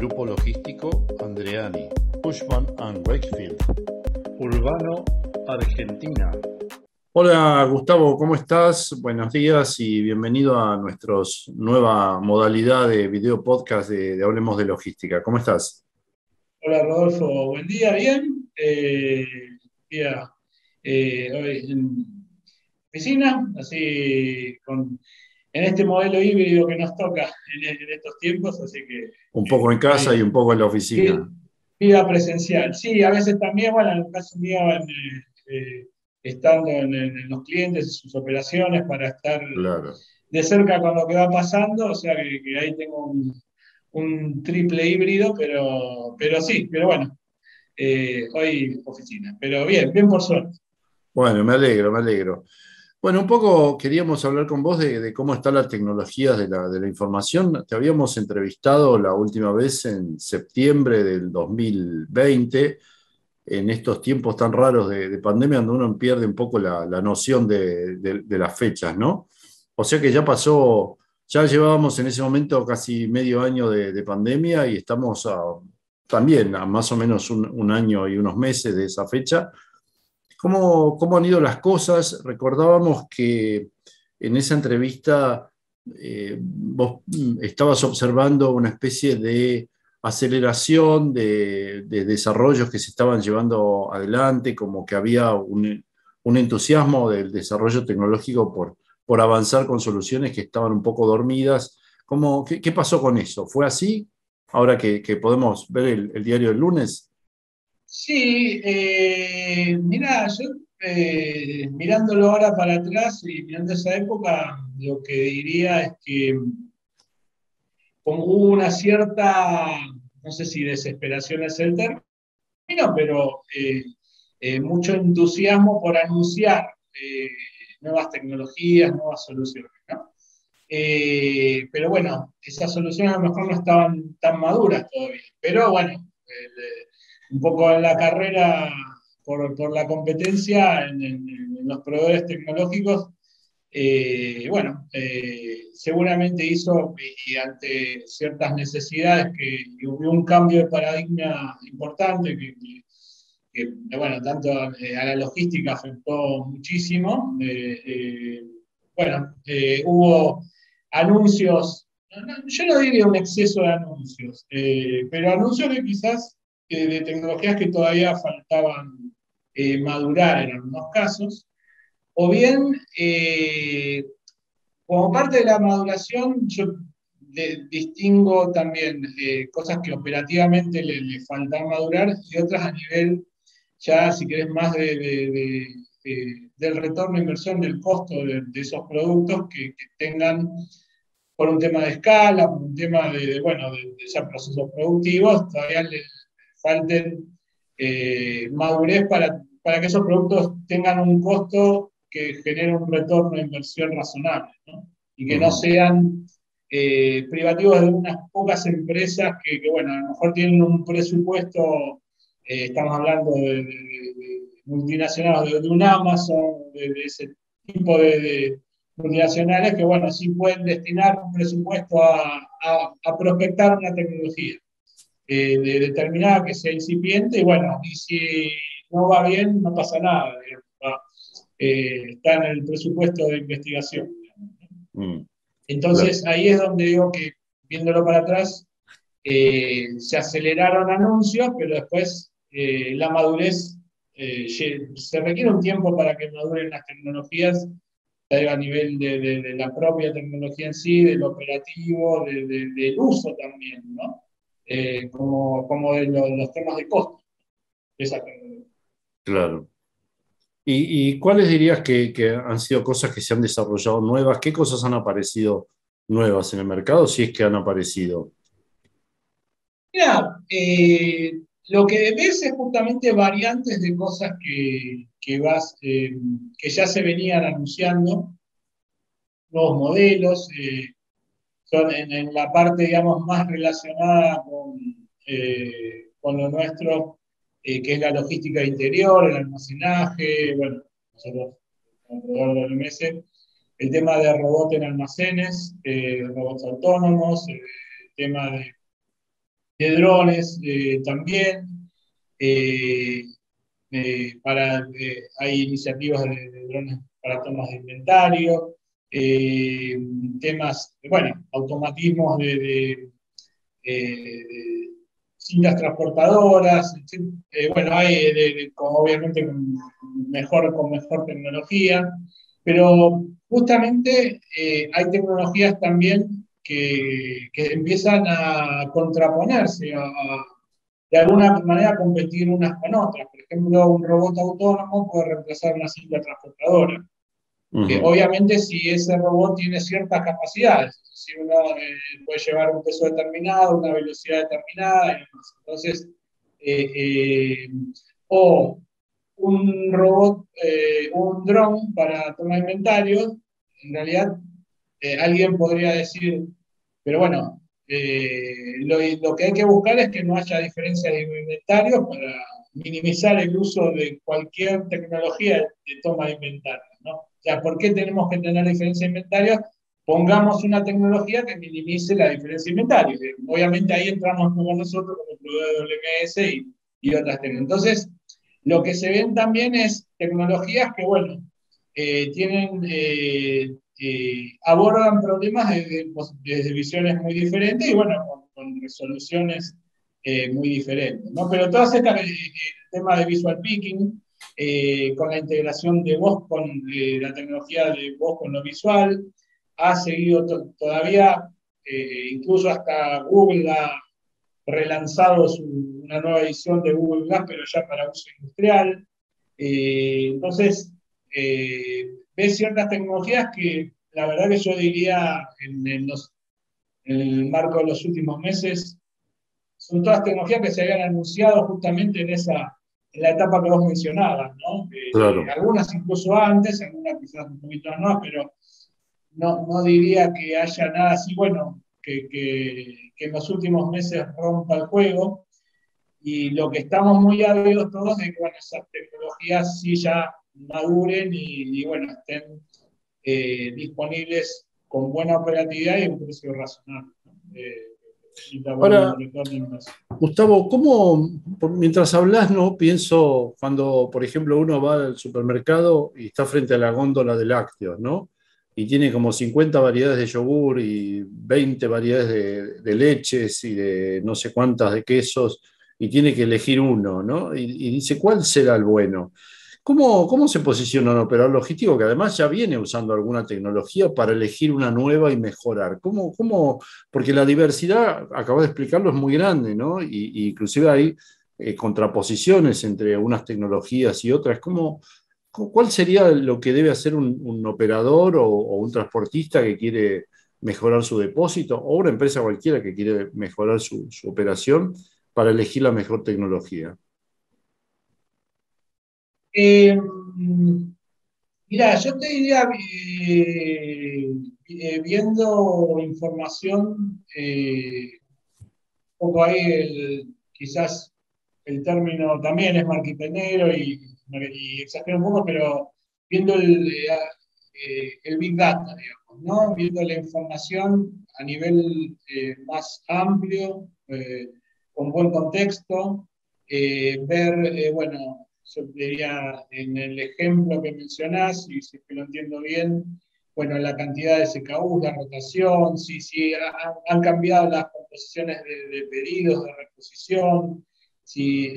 Grupo Logístico Andreani, Bushman and Wakefield, Urbano, Argentina. Hola Gustavo, ¿cómo estás? Buenos días y bienvenido a nuestra nueva modalidad de video podcast de, Hablemos de Logística. ¿Cómo estás? Hola Rodolfo, buen día, bien. Eh, día eh, hoy en oficina, así con en este modelo híbrido que nos toca en, estos tiempos, así que... Un poco en casa y un poco en la oficina. Vida presencial, sí, a veces también, bueno, en el caso mío, eh, eh, estando en, los clientes y sus operaciones para estar de cerca con lo que va pasando, o sea que, ahí tengo un, triple híbrido, pero, pero sí, pero bueno, eh, hoy oficina, pero bien, bien por suerte. Bueno, me alegro, me alegro. Bueno, un poco queríamos hablar con vos de, cómo están las tecnologías de la, información. Te habíamos entrevistado la última vez en septiembre del 2020, en estos tiempos tan raros de, pandemia, donde uno pierde un poco la, noción de, las fechas, ¿no? O sea que ya pasó, ya llevábamos en ese momento casi medio año de, pandemia y estamos también a más o menos un año y unos meses de esa fecha ¿Cómo, ¿Cómo, han ido las cosas? Recordábamos que en esa entrevista eh, vos estabas observando una especie de aceleración de, desarrollos que se estaban llevando adelante, como que había un, entusiasmo del desarrollo tecnológico por, por, avanzar con soluciones que estaban un poco dormidas. ¿Cómo, qué, pasó con eso? ¿Fue así? Ahora que, podemos ver el, el diario del lunes. Sí, eh, mira, yo eh, mirándolo ahora para atrás y mirando esa época, lo que diría es que como hubo una cierta, no sé si desesperación es el término, pero eh, mucho entusiasmo por anunciar nuevas tecnologías, nuevas soluciones. ¿no? pero bueno, esas soluciones a lo mejor no estaban tan maduras todavía. Pero bueno, un poco en la carrera por, la competencia en, los proveedores tecnológicos, eh, bueno, eh, seguramente hizo, y ante ciertas necesidades, que, hubo un cambio de paradigma importante, que, bueno, tanto a la logística afectó muchísimo. Eh, bueno, hubo anuncios, yo no diría un exceso de anuncios, pero anuncios que quizás de tecnologías que todavía faltaban eh, madurar en algunos casos, o bien, eh, como parte de la maduración, yo distingo también eh, cosas que operativamente le, faltan madurar y otras a nivel, ya si querés, más de, del retorno de inversión, del costo de, esos productos que, tengan por un tema de escala, por un tema de, bueno, de, ya procesos productivos, todavía le, falten eh, madurez para, para que esos productos tengan un costo que genere un retorno de inversión razonable, y que no sean eh, privativos de unas pocas empresas que, bueno, a lo mejor tienen un presupuesto, eh, estamos hablando de, multinacionales, de, un Amazon, de, ese tipo de, multinacionales que, bueno, sí pueden destinar un presupuesto a, a prospectar una tecnología. Eh, de determinada que sea incipiente, y bueno, y si no va bien, no pasa nada, eh, está en el presupuesto de investigación. Mm. Entonces ahí es donde digo que, viéndolo para atrás, eh, se aceleraron anuncios, pero después la madurez, se requiere un tiempo para que maduren las tecnologías, a nivel de, la propia tecnología en sí, del operativo, del uso también, ¿no? Eh, como, como los, temas de costo. Claro. ¿Y, cuáles dirías que, han sido cosas que se han desarrollado nuevas? ¿Qué cosas han aparecido nuevas en el mercado, si es que han aparecido? Mira, eh, lo que ves es justamente variantes de cosas que, vas, eh, que ya se venían anunciando, nuevos modelos, son en, la parte, digamos, más relacionada con, eh, con lo nuestro, eh, que es la logística interior, el almacenaje, bueno, nosotros como de OMS, el tema de robot en almacenes, eh, robots autónomos, el tema de de drones también. para, hay iniciativas de, drones para tomas de inventario, temas, bueno, automatismos de, cintas transportadoras, bueno, hay obviamente mejor, con mejor tecnología, pero justamente eh, hay tecnologías también que, empiezan a contraponerse, a, de alguna manera competir unas con otras. Por ejemplo, un robot autónomo puede reemplazar una cinta transportadora. Obviamente si ese robot tiene ciertas capacidades, si uno eh, puede llevar un peso determinado, una velocidad determinada. Entonces, eh, o un robot, eh, un dron para tomar inventario, en realidad eh, alguien podría decir, pero bueno, eh, lo, que hay que buscar es que no haya diferencias de inventario para minimizar el uso de cualquier tecnología de toma de inventario. ¿No? O ¿por qué tenemos que tener diferencia de inventario? Pongamos una tecnología que minimice la diferencia de inventario. Obviamente ahí entramos como nosotros, como proveedor de WMS y, y otras tecnologías. Entonces, lo que se ven también es tecnologías que, bueno, eh, tienen, eh, eh, abordan problemas desde, visiones muy diferentes y, bueno, con, resoluciones muy diferentes. ¿no? Pero todas el tema de visual picking, con la integración de voz con la tecnología de voz con lo visual, ha seguido todavía, incluso hasta Google ha relanzado una nueva edición de Google Glass, pero ya para uso industrial. Eh, entonces, eh, ves ciertas tecnologías que la verdad que yo diría en, el marco de los últimos meses, son todas tecnologías que se habían anunciado justamente en esa en la etapa que vos mencionabas, ¿no? Eh, algunas incluso antes, algunas quizás un poquito más, pero no, no diría que haya nada así, bueno, que, que, en los últimos meses rompa el juego. Y lo que estamos muy ávidos todos es que esas tecnologías sí ya maduren y, bueno, estén eh, disponibles con buena operatividad y un precio razonable. Eh, Ahora, Gustavo, ¿cómo, mientras hablas, no pienso cuando, por ejemplo, uno va al supermercado y está frente a la góndola de lácteos, ¿no? y tiene como 50 variedades de yogur y 20 variedades de, leches y de no sé cuántas de quesos y tiene que elegir uno, ¿no? Y, dice, ¿cuál será el bueno? ¿Cómo, ¿Cómo, se posiciona un operador logístico que además ya viene usando alguna tecnología para elegir una nueva y mejorar? ¿Cómo, cómo? Porque la diversidad, acabo de explicarlo, es muy grande, ¿no? Y, inclusive hay eh, contraposiciones entre unas tecnologías y otras. ¿Cómo, ¿Cuál sería lo que debe hacer un, operador o, un transportista que quiere mejorar su depósito o una empresa cualquiera que quiere mejorar su, operación para elegir la mejor tecnología? Eh, mira, yo te diría, eh, eh, viendo información, un poco ahí quizás el término también es marquitenero y y exagero un poco, pero viendo el, eh, eh, el Big Data, digamos, ¿no? viendo la información a nivel eh, más amplio, con buen contexto, ver, bueno, yo diría en el ejemplo que mencionás, y si lo entiendo bien, bueno, la cantidad de SKU, la rotación, si, si han cambiado las composiciones de, pedidos, de reposición, si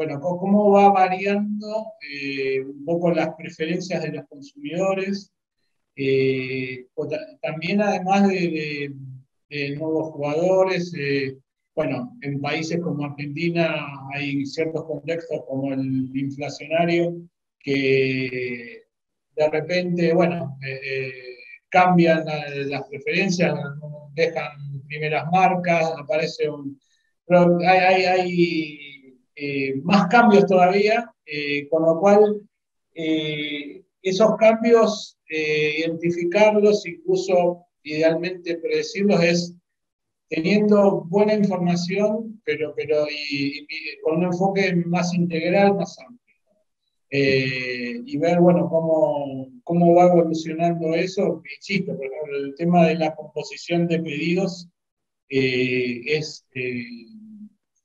bueno, cómo va variando eh, un poco las preferencias de los consumidores. Eh, también además de, nuevos jugadores, eh, bueno, en países como Argentina hay ciertos contextos como el inflacionario que de repente, bueno, cambian las preferencias, dejan primeras marcas, aparece un... hay, hay eh, más cambios todavía, eh, con lo cual eh, esos cambios, identificarlos, incluso idealmente predecirlos, es teniendo buena información, pero, pero y, con un enfoque más integral, más amplio. y ver, bueno, cómo, cómo va evolucionando eso. Insisto, por ejemplo, el tema de la composición de pedidos es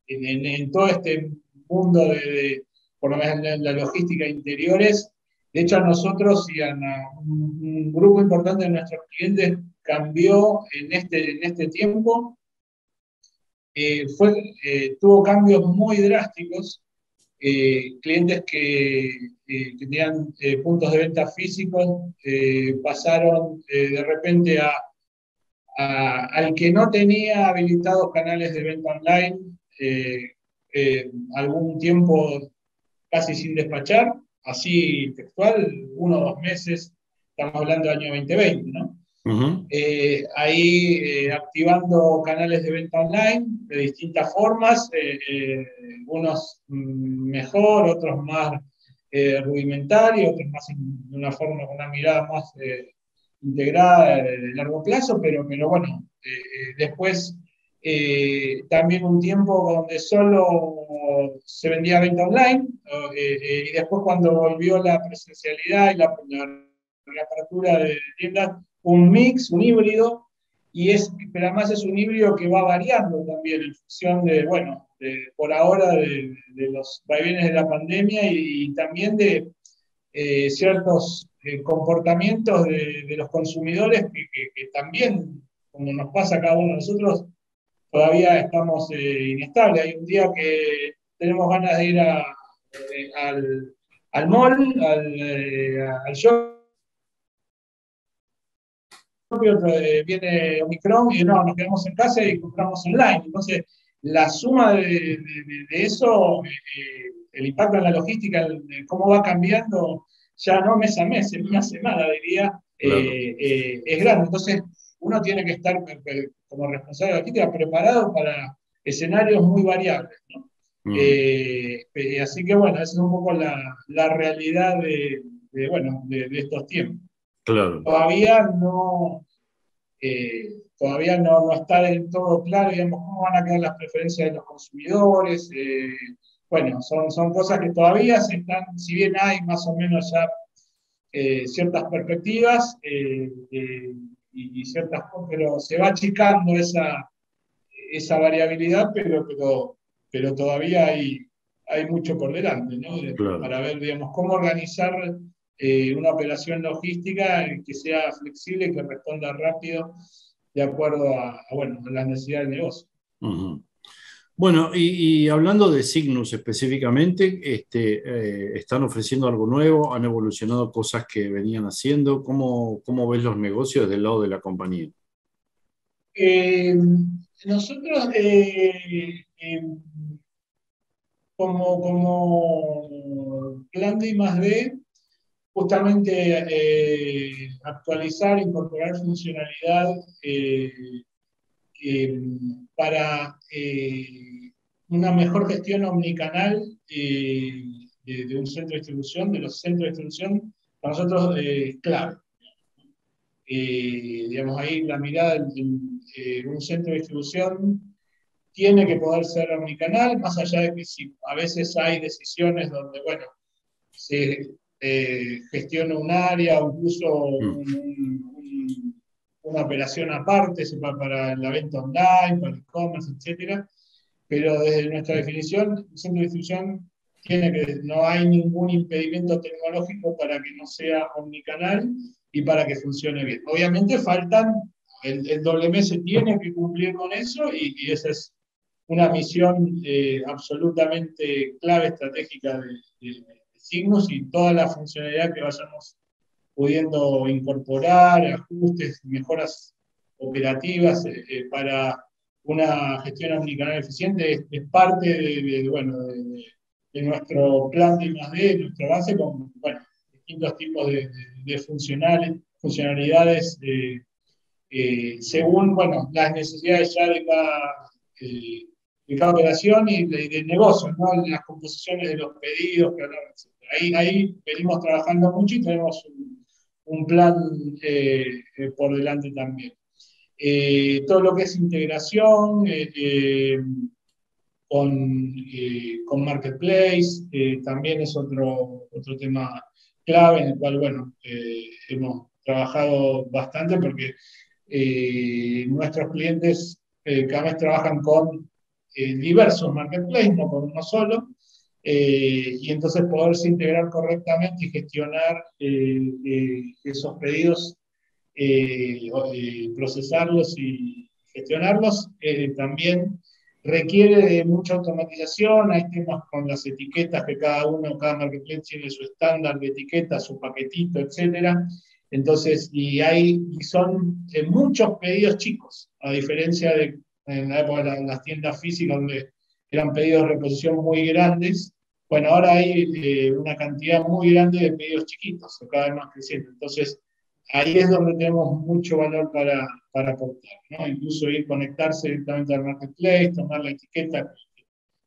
en, todo este mundo de, por lo menos en la logística de interiores, de hecho, a nosotros y a un, grupo importante de nuestros clientes cambió en este, en este tiempo. Eh, fue, eh, tuvo cambios muy drásticos. Eh, clientes que, tenían puntos de venta físicos pasaron de repente a, al que no tenía habilitados canales de venta online algún tiempo casi sin despachar así textual, uno o dos meses, estamos hablando del año 2020, ¿no? Eh, ahí eh, activando canales de venta online de distintas formas, eh, unos mejor, otros más rudimentarios, otros más de una forma, con una mirada más integrada de, largo plazo, pero, bueno, después también un tiempo donde solo se vendía venta online y después cuando volvió la presencialidad y la, reapertura de tiendas, un mix, un híbrido, y es, pero además es un híbrido que va variando también en función de, bueno, por ahora de, los vaivenes de la pandemia y, también de ciertos comportamientos de, los consumidores que, también, como nos pasa a cada uno de nosotros, todavía estamos eh, inestables. Hay un día que tenemos ganas de ir eh, al, al, mall, al, eh, al show. viene Omicron y no, nos quedamos en casa y compramos online. Entonces, la suma de, eso, el impacto en la logística, cómo va cambiando, ya no mes a mes, en una semana diría, es grande. Entonces, uno tiene que estar como responsable de la crítica preparado para escenarios muy variables. Mm. Eh, eh, así que bueno, esa es un poco la, la realidad de, bueno, de, estos tiempos. Claro. Todavía no, eh, todavía no, no, está del todo claro, digamos, cómo van a quedar las preferencias de los consumidores. bueno, son, son cosas que todavía se están, si bien hay más o menos ya ciertas perspectivas, y, ciertas pero se va achicando esa, esa variabilidad, pero, pero, pero todavía hay, hay mucho por delante, ¿no? Para ver, digamos, cómo organizar eh, una operación logística que sea flexible que responda rápido de acuerdo a, bueno, a las necesidades del negocio. Bueno, y, hablando de Signus específicamente, este, eh, ¿están ofreciendo algo nuevo? ¿Han evolucionado cosas que venían haciendo? ¿Cómo, cómo ves los negocios del lado de la compañía? Eh, nosotros, eh, como, como plan de más Justamente actualizar, incorporar funcionalidad para eh, una mejor gestión omnicanal eh, de, un centro de distribución, de los centros de distribución, para nosotros eh, es clave. digamos, ahí la mirada de un centro de distribución tiene que poder ser omnicanal, más allá de que a veces hay decisiones donde, bueno, se gestiona un área o incluso mm. un, una operación aparte para la venta online, para el e-commerce, etc. Pero desde nuestra definición, el centro de distribución tiene que, no hay ningún impedimento tecnológico para que no sea omnicanal y para que funcione bien. Obviamente faltan, el, el WMS tiene que cumplir con eso y, esa es una misión eh, absolutamente clave estratégica de, de, Signos y toda la funcionalidad que vayamos pudiendo incorporar ajustes, mejoras operativas eh, eh, para una gestión omnicanal eficiente es, parte de, bueno, de, nuestro plan de I+.D., nuestra base con bueno, distintos tipos de, funcionales, funcionalidades eh, según bueno, las necesidades ya de cada, de cada operación y del negocio, ¿no? las composiciones de los pedidos, ahí, ahí venimos trabajando mucho y tenemos un plan eh, eh, por delante también. Eh, todo lo que es integración con, con, Marketplace también es otro, otro tema clave en el cual, bueno, hemos trabajado bastante porque nuestros clientes cada vez trabajan con diversos marketplaces, no con uno solo, y entonces poderse integrar correctamente y gestionar esos pedidos, procesarlos y gestionarlos, también requiere de mucha automatización, hay temas con las etiquetas que cada uno, cada marketplace tiene su estándar de etiqueta, su paquetito, etcétera. Entonces, y hay, y son eh, muchos pedidos chicos, a diferencia de en la época de las tiendas físicas donde eran pedidos de reposición muy grandes, bueno, ahora hay eh, una cantidad muy grande de pedidos chiquitos, cada vez más creciendo. Entonces, ahí es donde tenemos mucho valor para, para aportar. Incluso ir conectarse directamente al marketplace, tomar la etiqueta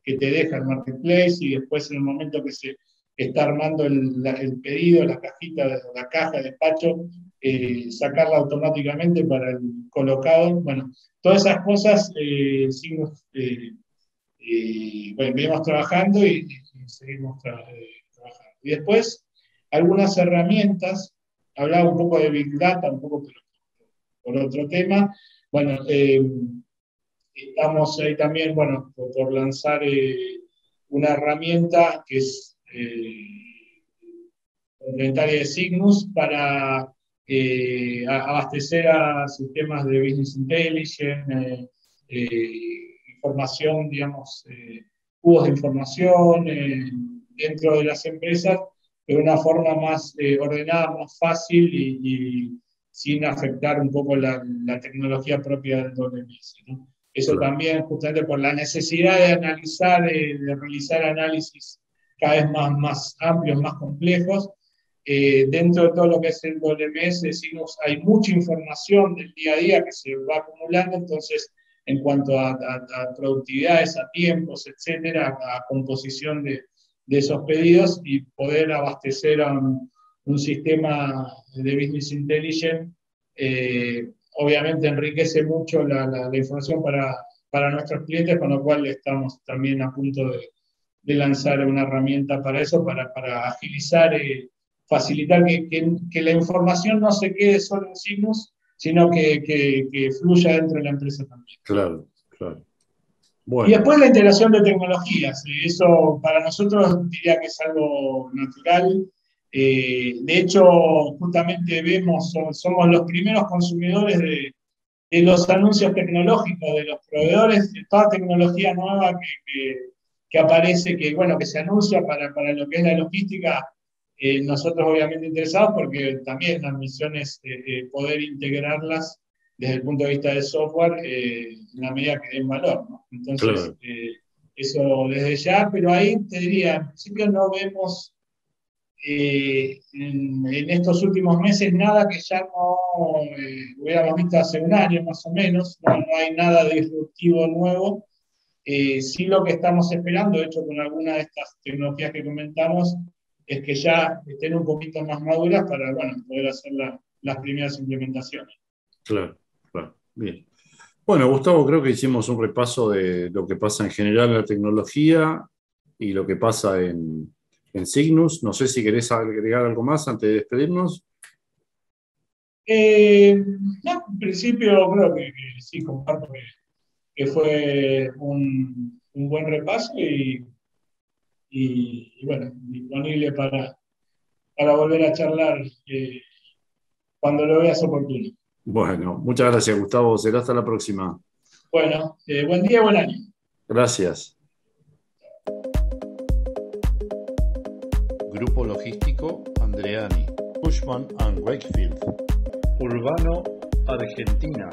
que te deja el marketplace y después en el momento que se está armando el, pedido, la cajita, la caja de despacho, eh, sacarla automáticamente para el colocado. Bueno, todas esas cosas eh, seguimos, eh, bueno, trabajando y, seguimos trabajando. Y después, algunas herramientas, hablaba un poco de Big Data, un poco por otro tema. Bueno, eh, estamos ahí también, bueno, por, lanzar eh, una herramienta que es eh, complementaria de Signus para abastecer a sistemas de Business Intelligence, información, digamos, cubos de información dentro de las empresas de una forma más ordenada, más fácil y sin afectar un poco la, tecnología propia del WMS. Eso también justamente por la necesidad de analizar, de, realizar análisis cada vez más, más amplios, más complejos. Eh, dentro de todo lo que es el WMS, decimos, hay mucha información del día a día que se va acumulando, entonces en cuanto a, productividades, a tiempos, etcétera, a, composición de, de, esos pedidos y poder abastecer a un, un sistema de Business Intelligence eh, obviamente enriquece mucho la, la, información para, para, nuestros clientes, con lo cual estamos también a punto de, de lanzar una herramienta para eso, para, para agilizar, y facilitar que, que, la información no se quede solo en signos, sino que, que, fluya dentro de la empresa también. Claro, claro. Y después la integración de tecnologías. Eso para nosotros diría que es algo natural. Eh, de hecho, justamente vemos, somos los primeros consumidores de, los anuncios tecnológicos de los proveedores, de toda tecnología nueva que, aparece, que, bueno, que se anuncia para, lo que es la logística. Eh, nosotros obviamente interesados porque también la misión es eh, poder integrarlas desde el punto de vista del software en la medida que den valor. Entonces, eso desde ya, pero ahí te diría, en principio no vemos eh, en, estos últimos meses nada que ya no eh, hubiéramos visto hace un año más o menos, no, hay nada disruptivo nuevo. Eh, sí lo que estamos esperando, de hecho con algunas de estas tecnologías que comentamos, es que ya estén un poquito más maduras para bueno, poder hacer las primeras implementaciones. Claro, claro, bien. Bueno, Gustavo, creo que hicimos un repaso de lo que pasa en general en la tecnología y lo que pasa en, en Signus. No sé si querés agregar algo más antes de despedirnos. Eh, en principio creo que, sí, comparto que, fue un, buen repaso y, bueno, disponible para, para volver a charlar eh, cuando lo veas oportuno. Bueno, muchas gracias Gustavo, será hasta la próxima. Bueno, eh, buen día, buen año. Gracias. Grupo Logístico Andreani, Cushman and Wakefield, Urbano, Argentina.